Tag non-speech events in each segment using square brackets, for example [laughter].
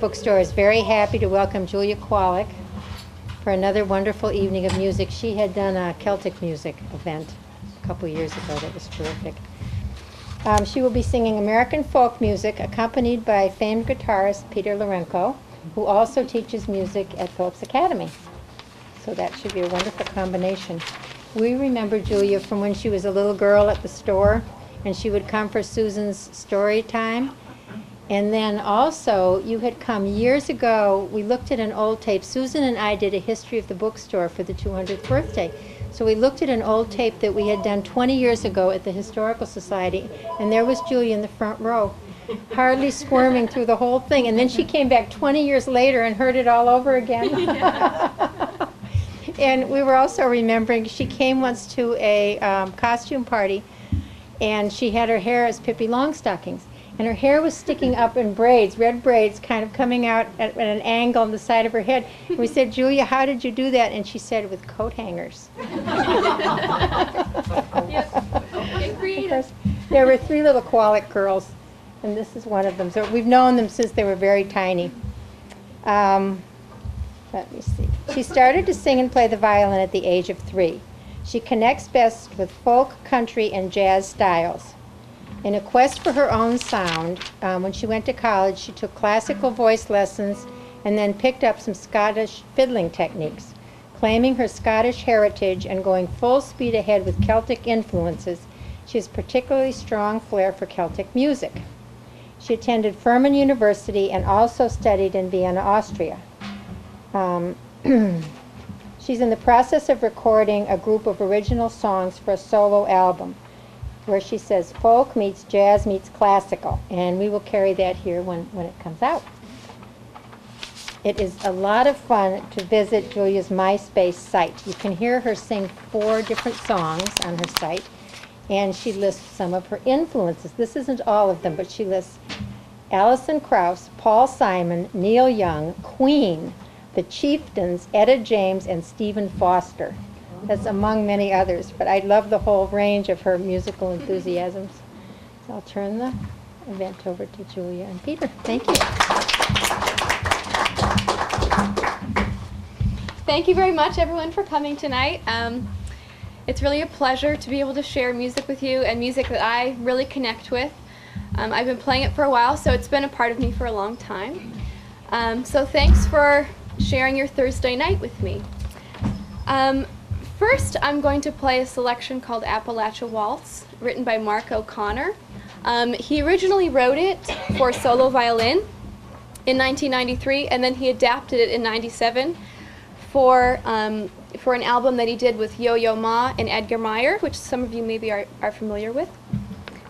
Bookstore is very happy to welcome Julia Kwolyk for another wonderful evening of music. She had done a Celtic music event a couple years ago that was terrific. Um, she will be singing American folk music accompanied by famed guitarist Peter Lorenco, who also teaches music at Phillips Academy. So that should be a wonderful combination. We remember Julia from when she was a little girl at the store, and she would come for Susan's story time. And then also, you had come years ago, we looked at an old tape. Susan and I did a history of the bookstore for the 200th birthday. So we looked at an old tape that we had done 20 years ago at the Historical Society, and there was Julie in the front row, hardly squirming through the whole thing. And then she came back 20 years later and heard it all over again. [laughs] and we were also remembering she came once to a um, costume party, and she had her hair as Pippi Longstockings and her hair was sticking up in braids, red braids, kind of coming out at, at an angle on the side of her head. And we said, Julia, how did you do that? And she said, with coat hangers. [laughs] there were three little Kwolyk girls, and this is one of them. So we've known them since they were very tiny. Um, let me see. She started to sing and play the violin at the age of three. She connects best with folk, country, and jazz styles. In a quest for her own sound, um, when she went to college, she took classical voice lessons and then picked up some Scottish fiddling techniques. Claiming her Scottish heritage and going full speed ahead with Celtic influences, she has particularly strong flair for Celtic music. She attended Furman University and also studied in Vienna, Austria. Um, [clears throat] she's in the process of recording a group of original songs for a solo album where she says folk meets jazz meets classical, and we will carry that here when, when it comes out. It is a lot of fun to visit Julia's MySpace site. You can hear her sing four different songs on her site, and she lists some of her influences. This isn't all of them, but she lists Alison Krauss, Paul Simon, Neil Young, Queen, The Chieftains, Etta James, and Stephen Foster. That's among many others, but I love the whole range of her musical enthusiasms. So I'll turn the event over to Julia and Peter. Thank you. Thank you very much, everyone, for coming tonight. Um, it's really a pleasure to be able to share music with you and music that I really connect with. Um, I've been playing it for a while, so it's been a part of me for a long time. Um, so thanks for sharing your Thursday night with me. Um, First, I'm going to play a selection called Appalachia Waltz, written by Mark O'Connor. Um, he originally wrote it for solo violin in 1993, and then he adapted it in 97 for, um, for an album that he did with Yo-Yo Ma and Edgar Meyer, which some of you maybe are, are familiar with.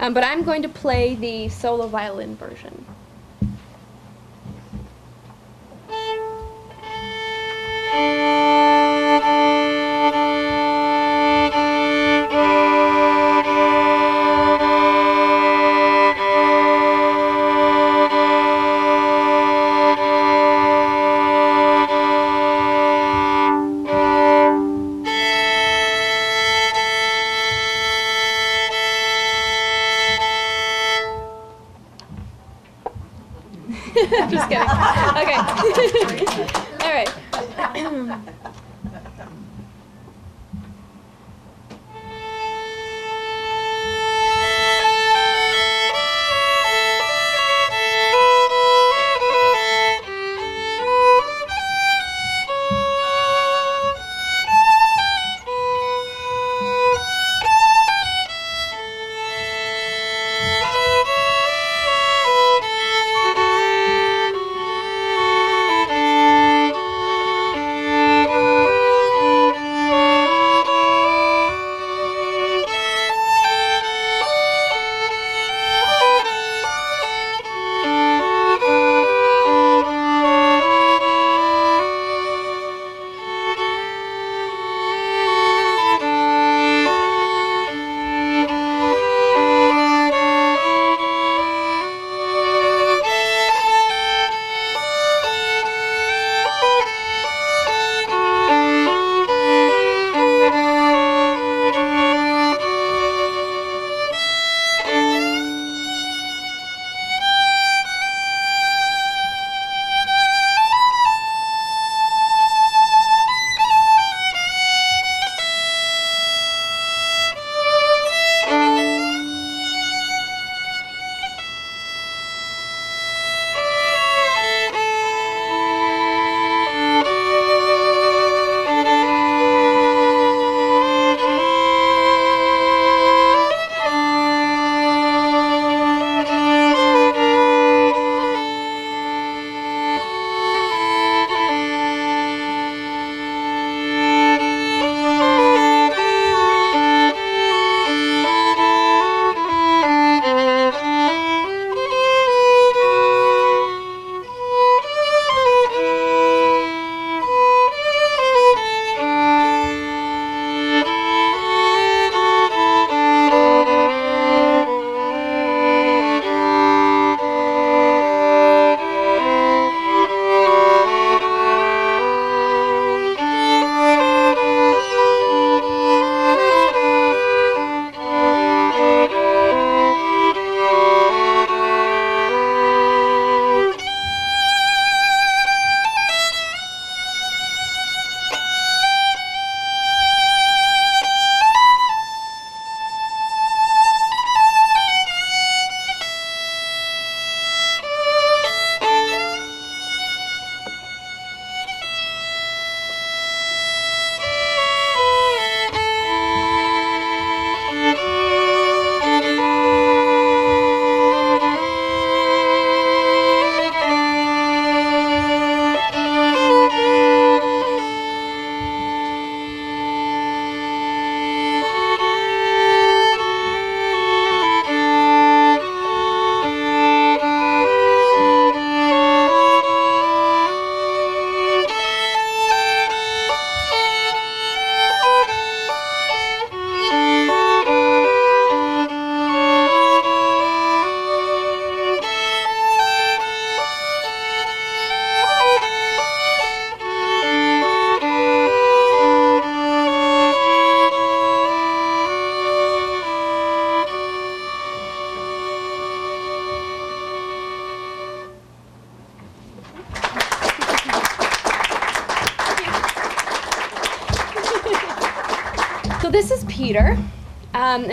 Um, but I'm going to play the solo violin version. [laughs]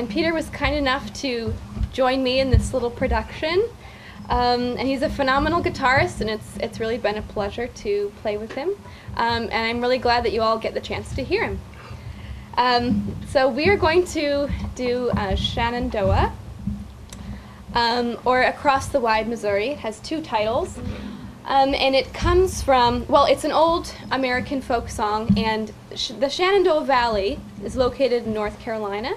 and Peter was kind enough to join me in this little production. Um, and he's a phenomenal guitarist, and it's, it's really been a pleasure to play with him. Um, and I'm really glad that you all get the chance to hear him. Um, so we are going to do uh, Shenandoah, um, or Across the Wide Missouri. It has two titles. Um, and it comes from, well, it's an old American folk song, and sh- the Shenandoah Valley is located in North Carolina.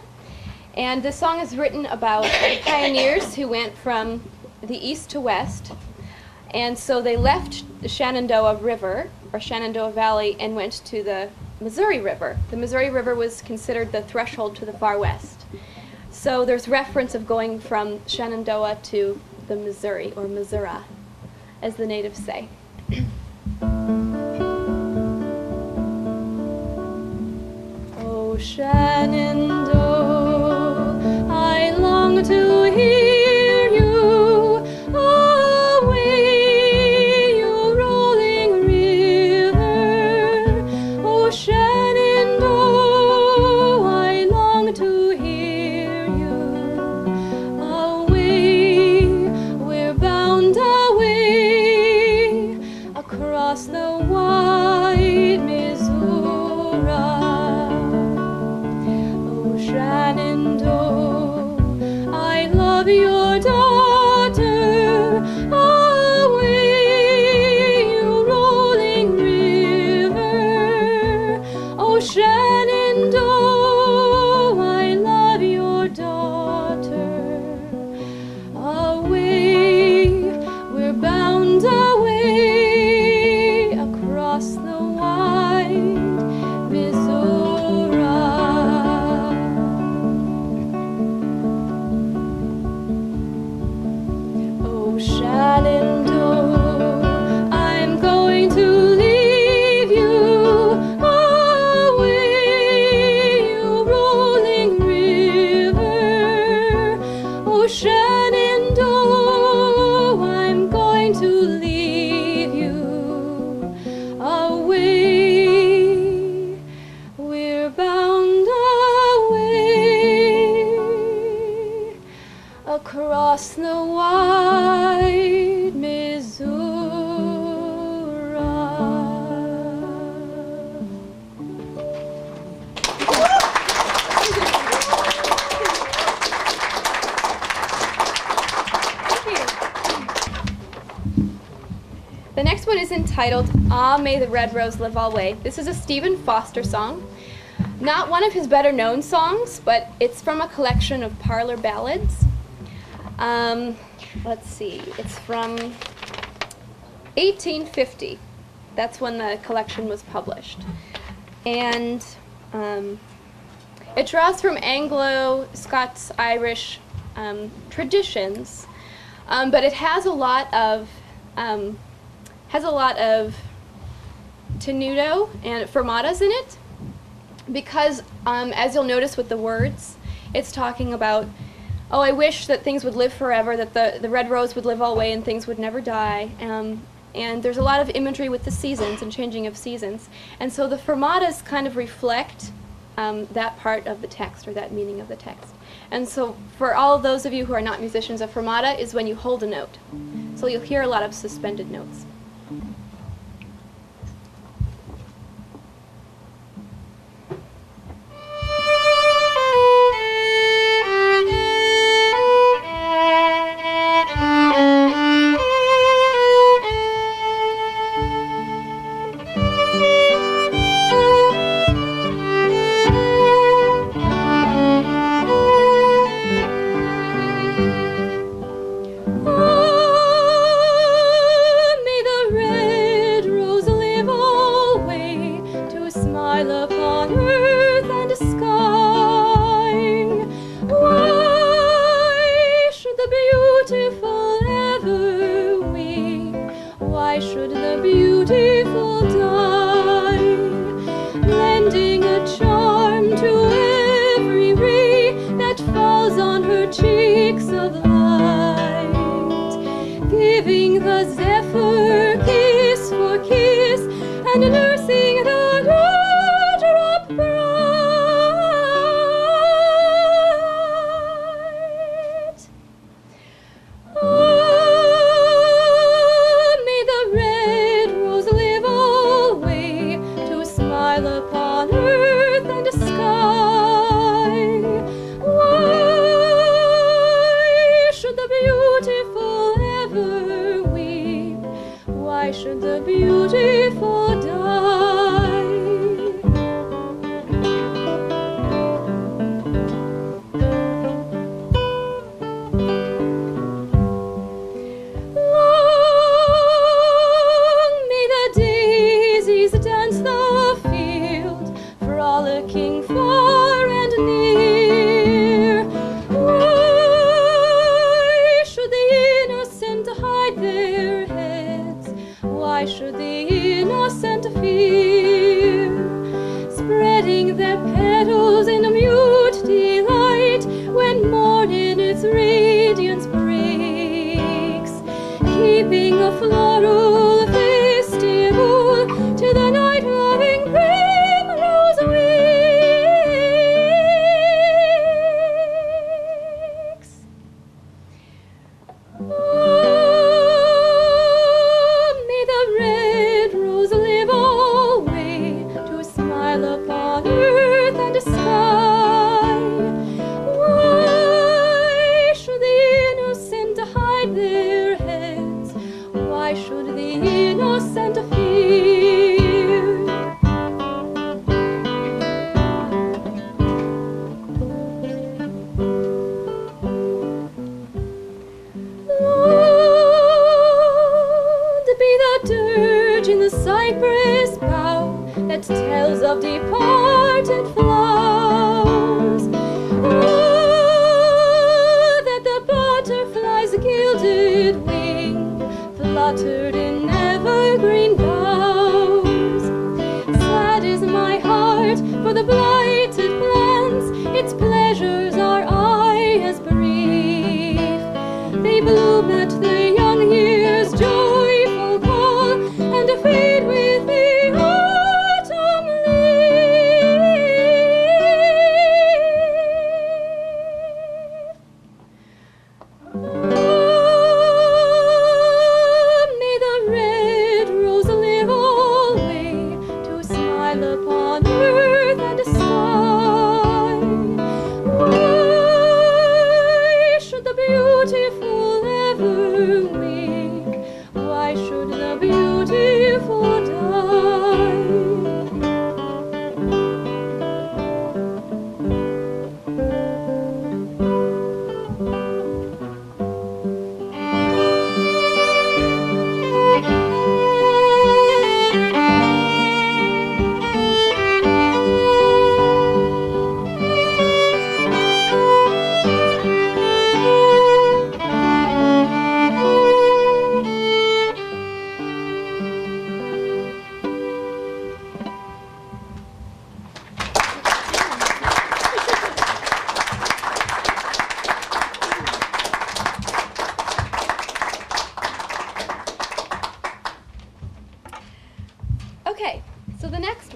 And this song is written about pioneers who went from the east to west. And so they left the Shenandoah River, or Shenandoah Valley, and went to the Missouri River. The Missouri River was considered the threshold to the far west. So there's reference of going from Shenandoah to the Missouri, or Missouri, as the natives say. [clears throat] oh, Shenandoah, I long to hear May the Red Rose Live Always. This is a Stephen Foster song. Not one of his better known songs, but it's from a collection of parlor ballads. Um, let's see, it's from 1850. That's when the collection was published. And um, it draws from Anglo, Scots, Irish um, traditions, um, but it has a lot of um, has a lot of tenuto and fermatas in it. Because um, as you'll notice with the words it's talking about oh i wish that things would live forever that the, the red rose would live always and things would never die. Um, and there's a lot of imagery with the seasons and changing of seasons. And so the fermatas kind of reflect um, that part of the text or that meaning of the text. And so for all those of you who are not musicians a fermata is when you hold a note. So you'll hear a lot of suspended notes to smile fear, spreading their petals in a mute delight when morn in its radiance breaks, keeping a floral the blighted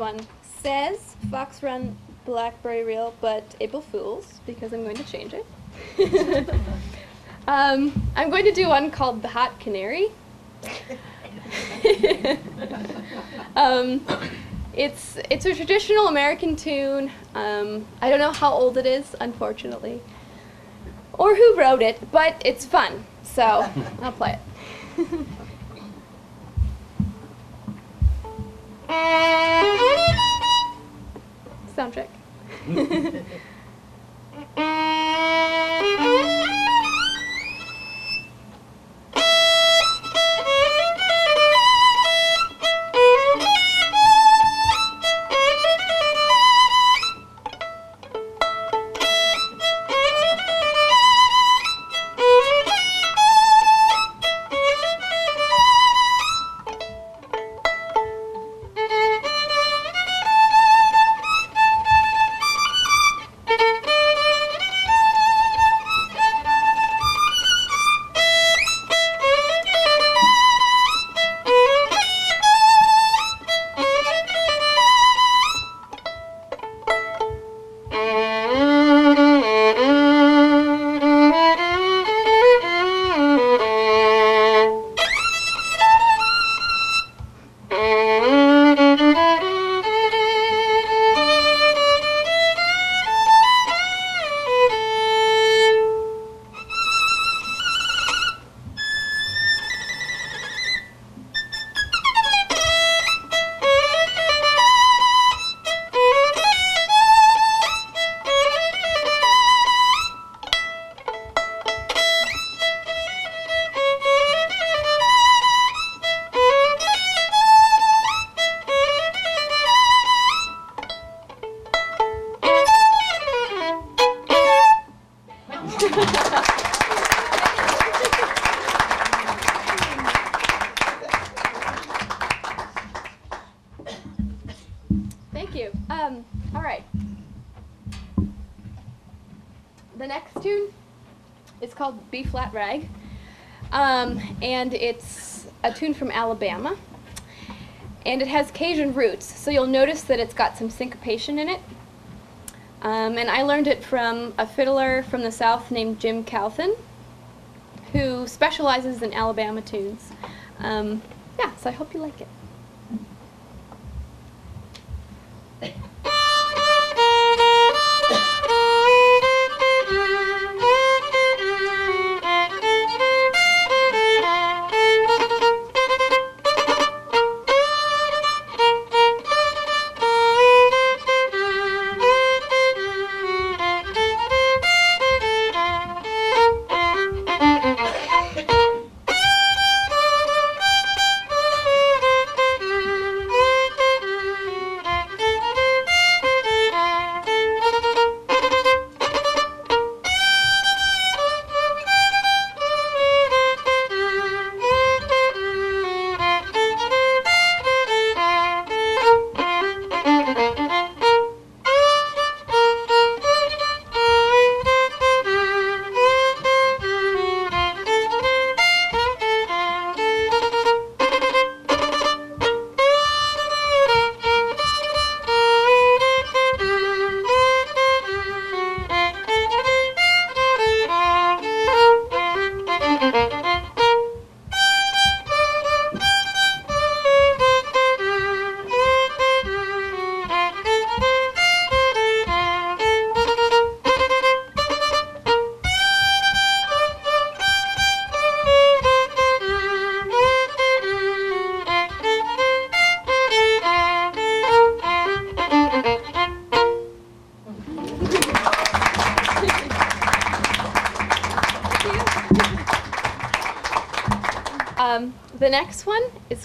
one says Fox Run Blackberry Reel, but April Fools, because I'm going to change it. [laughs] um, I'm going to do one called The Hot Canary. [laughs] um, it's it's a traditional American tune. Um, I don't know how old it is, unfortunately, or who wrote it, but it's fun, so [laughs] I'll play it. Sound check. [laughs] [laughs] Flat Rag. Um, and it's a tune from Alabama. And it has Cajun roots, so you'll notice that it's got some syncopation in it. Um, and I learned it from a fiddler from the South named Jim Cauthen, who specializes in Alabama tunes. Um, yeah, so I hope you like it.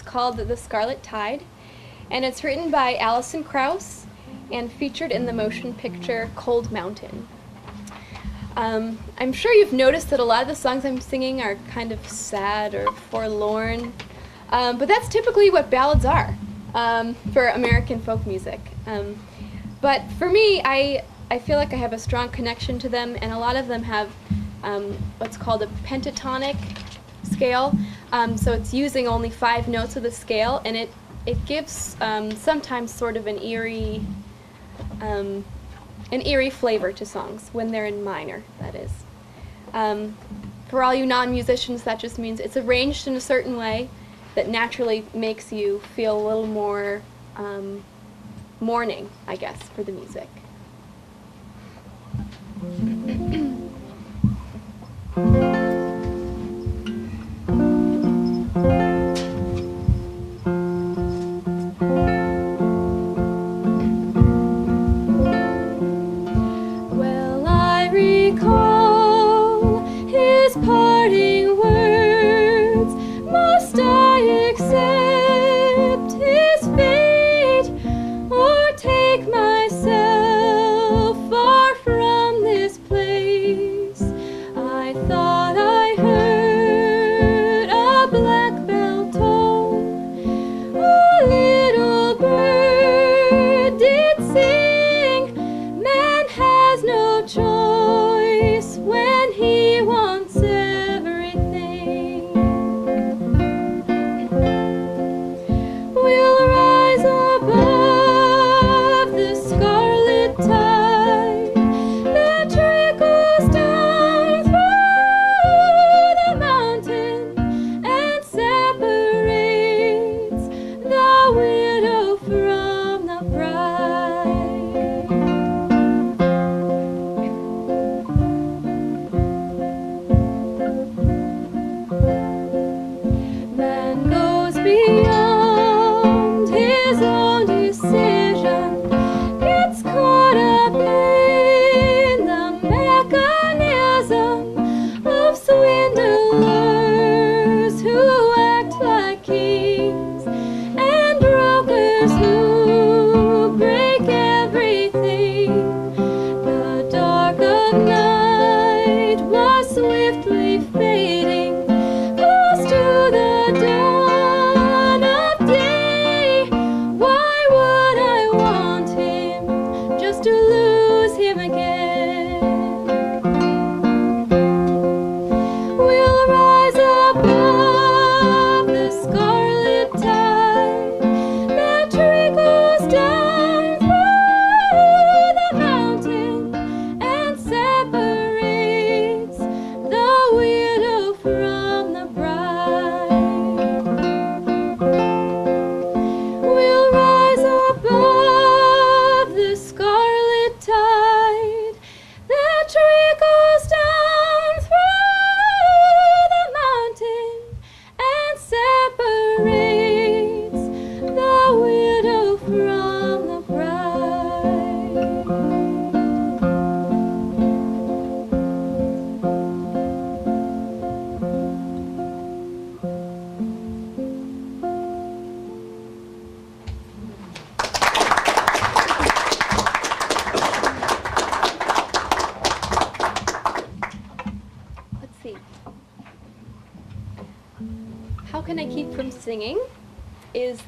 Called The Scarlet Tide, and it's written by Alison Krauss and featured in the motion picture Cold Mountain. Um, I'm sure you've noticed that a lot of the songs I'm singing are kind of sad or forlorn, um, but that's typically what ballads are um, for American folk music. Um, but for me, I, I feel like I have a strong connection to them, and a lot of them have um, what's called a pentatonic scale. Um, so it's using only five notes of the scale, and it it gives um, sometimes sort of an eerie um, an eerie flavor to songs when they're in minor. That is. Um, for all you non-musicians, that just means it's arranged in a certain way that naturally makes you feel a little more um, mourning, I guess, for the music. [clears throat]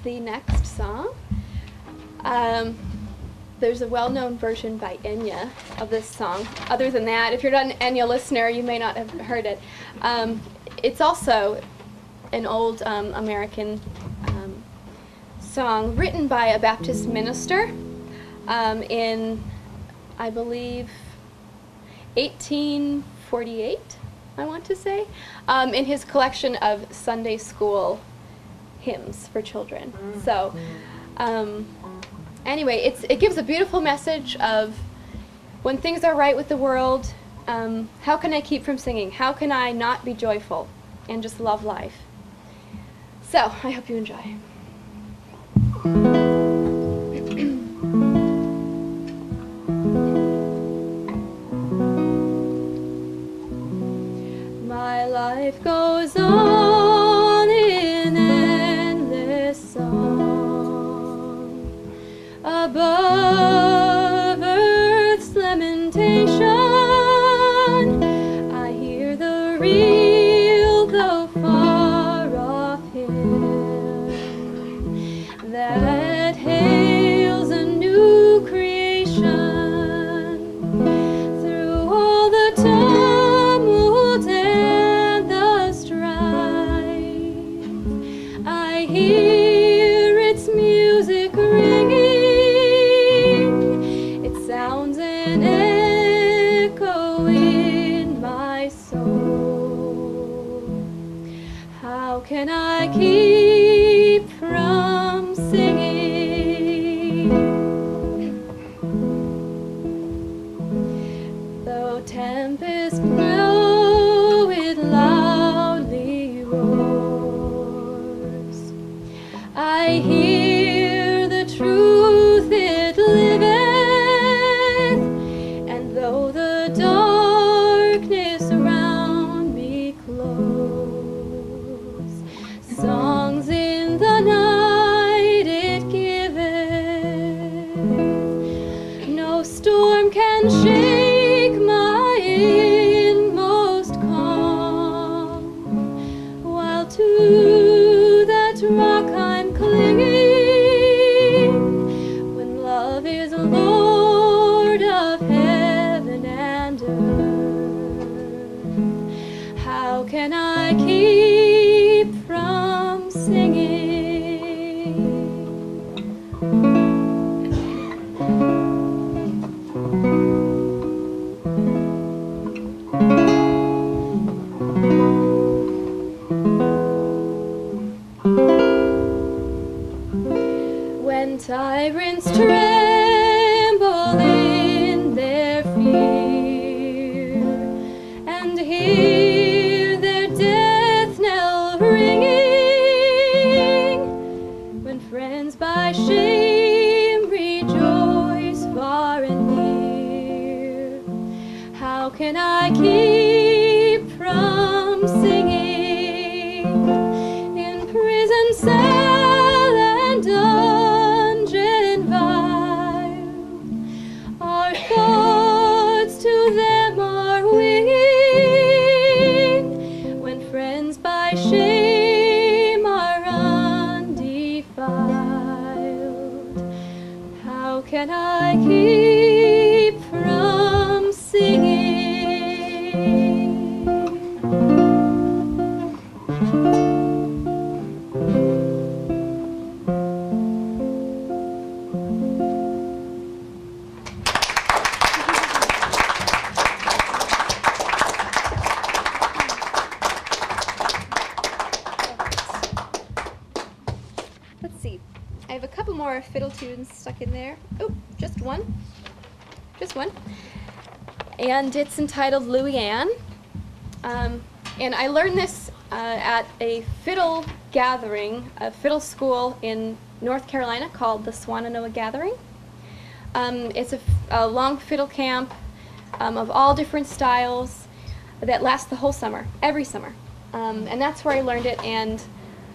the next song. Um, there's a well-known version by Enya of this song. Other than that, if you're not an Enya listener, you may not have heard it. Um, it's also an old um, American um, song written by a Baptist minister um, in, I believe, 1848, I want to say, um, in his collection of Sunday school hymns for children. So, um, anyway, it's, it gives a beautiful message of when things are right with the world, um, how can I keep from singing? How can I not be joyful and just love life? So, I hope you enjoy. My life goes above to can I keep And it's entitled Louie Ann. Um, and I learned this uh, at a fiddle gathering, a fiddle school in North Carolina called the Swannanoa Gathering. Um, it's a long fiddle camp um, of all different styles that lasts the whole summer, every summer. Um, and that's where I learned it, and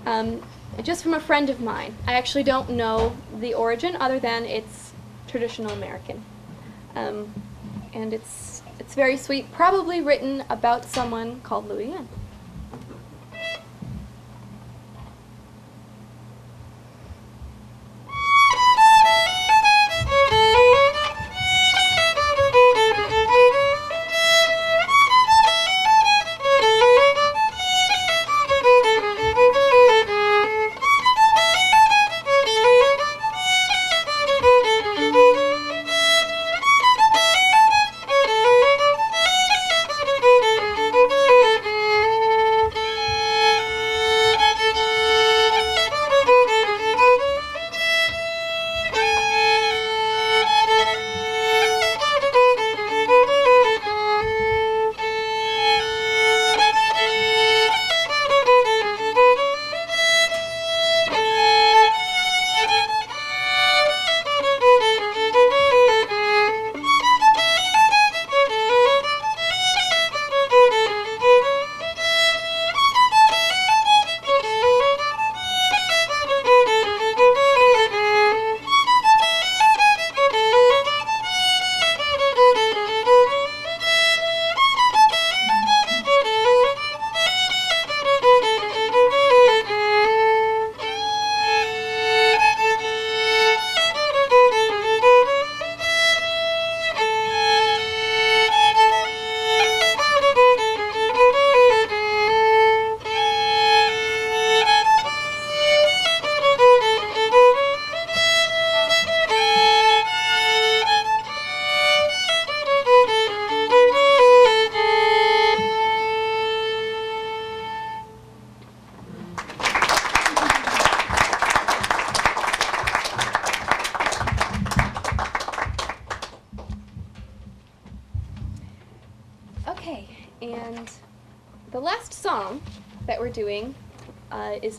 um, just from a friend of mine. I actually don't know the origin other than it's traditional American. Um, and it's It's very sweet, probably written about someone called Louis Anne.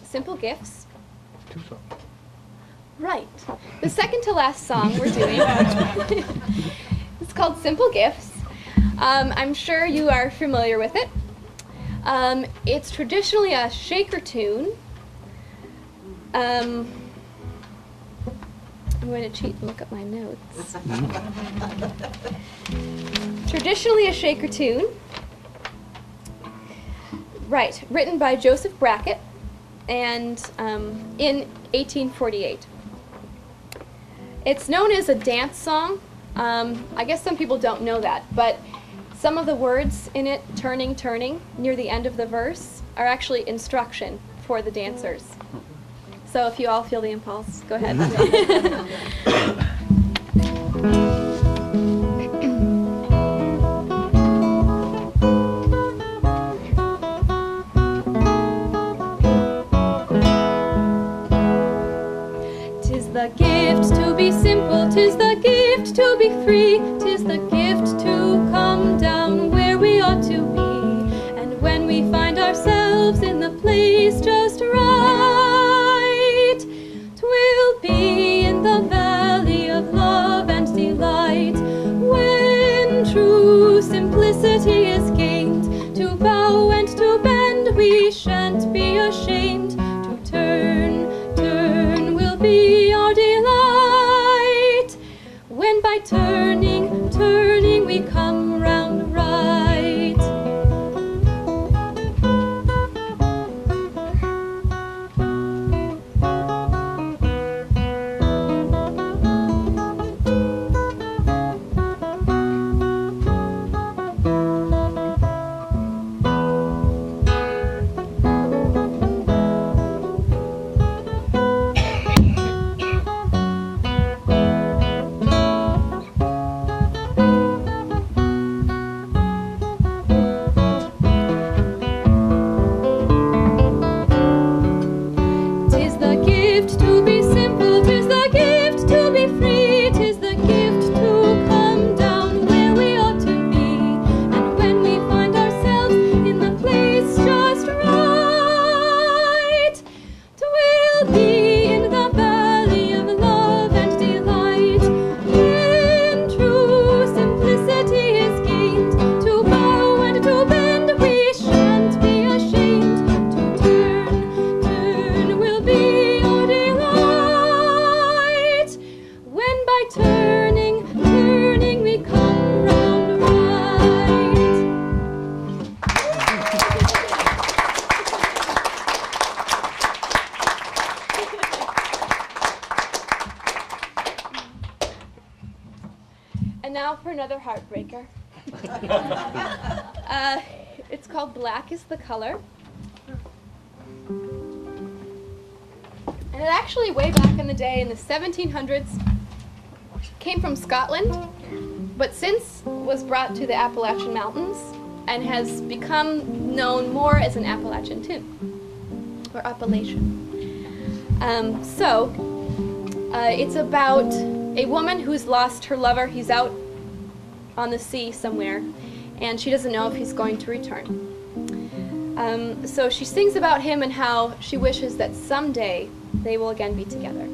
Is Simple Gifts. Two songs. Right. The second to last song we're doing [laughs] is called Simple Gifts. Um, I'm sure you are familiar with it. Um, it's traditionally a shaker tune. Um, I'm going to cheat and look at my notes. [laughs] Traditionally a shaker tune. Right, written by Joseph Brackett and um, in 1848. It's known as a dance song. Um, I guess some people don't know that, but some of the words in it, turning, turning, near the end of the verse, are actually instruction for the dancers. So if you all feel the impulse, go ahead. [laughs] [laughs] day, in the 1700s, came from Scotland, but since was brought to the Appalachian Mountains and has become known more as an Appalachian tune, or Appalachian. Um, so, uh, it's about a woman who's lost her lover. He's out on the sea somewhere, and she doesn't know if he's going to return. Um, so she sings about him and how she wishes that someday they will again be together.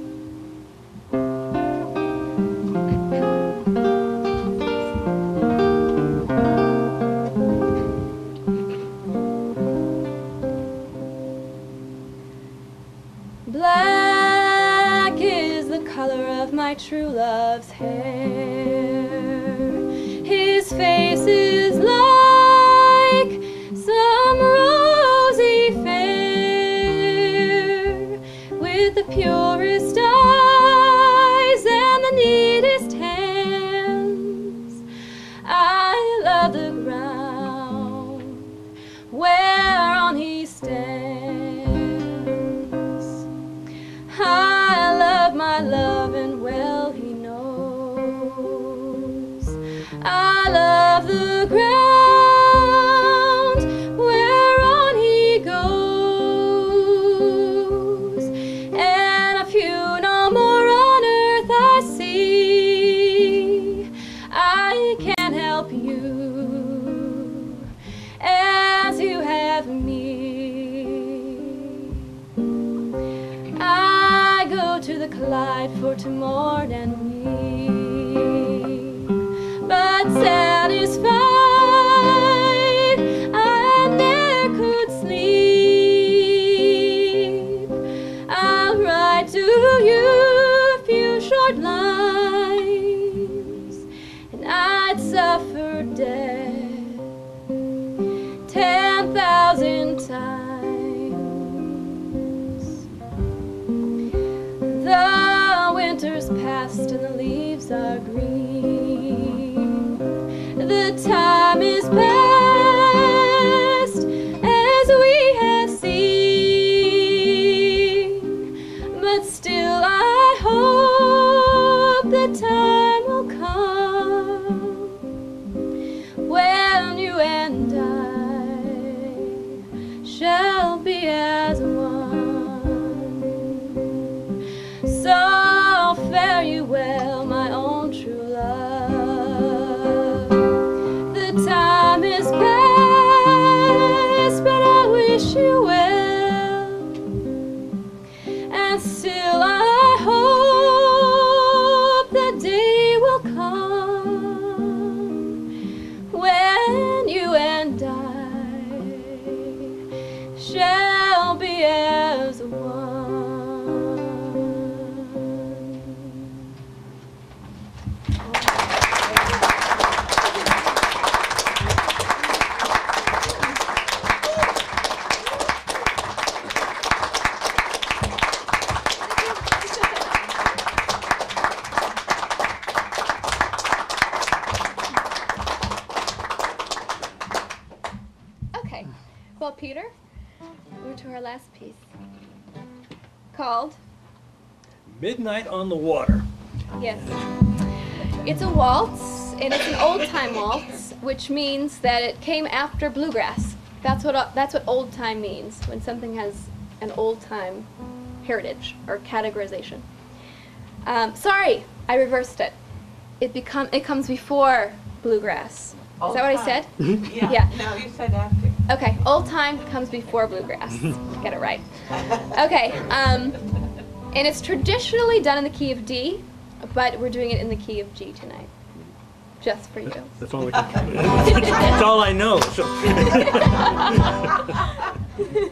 My true love's hair. On the Water. Yes. It's a waltz, and it's an old time waltz, which means that it came after bluegrass. That's what that's what old time means when something has an old time heritage or categorization. Um, sorry, I reversed it. It become it comes before bluegrass. Is that what I said? Yeah. Yeah. No, you said after. Okay, old time comes before bluegrass. Get it right. Okay, um, and it's traditionally done in the key of D, but we're doing it in the key of G tonight, just for you. That's all, we can, [laughs] that's all I know. So. [laughs]